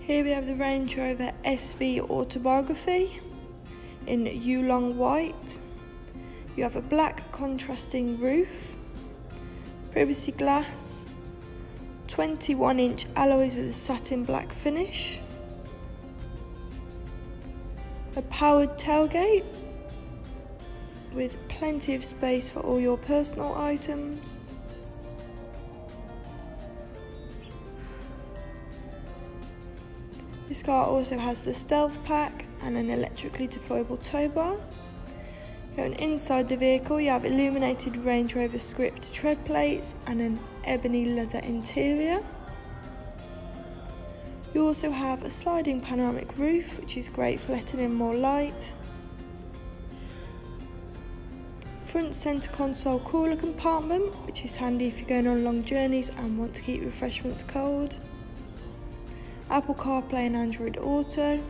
Here we have the Range Rover SV Autobiography in Yulong White. You have a black contrasting roof, privacy glass, 21 inch alloys with a satin black finish, a powered tailgate with plenty of space for all your personal items. This car also has the stealth pack and an electrically deployable tow bar. Going inside the vehicle you have illuminated Range Rover script tread plates and an ebony leather interior. You also have a sliding panoramic roof which is great for letting in more light. Front centre console cooler compartment which is handy if you're going on long journeys and want to keep refreshments cold. Apple CarPlay and Android Auto,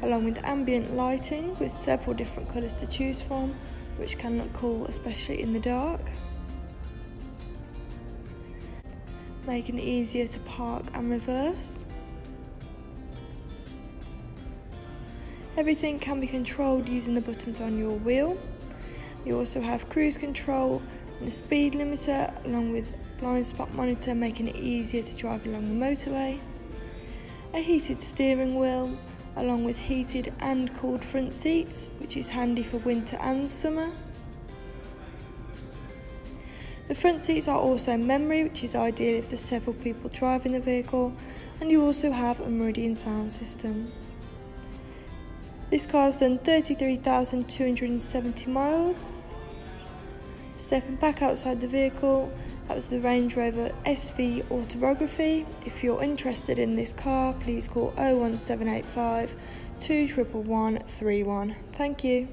along with ambient lighting with several different colours to choose from, which can look cool especially in the dark. Making it easier to park and reverse. Everything can be controlled using the buttons on your wheel. You also have cruise control and a speed limiter along with blind spot monitor making it easier to drive along the motorway a heated steering wheel, along with heated and cooled front seats, which is handy for winter and summer. The front seats are also memory, which is ideal if there's several people driving the vehicle, and you also have a Meridian sound system. This car has done 33,270 miles. Stepping back outside the vehicle, that was the Range Rover SV Autobiography. If you're interested in this car, please call 01785 21131. Thank you.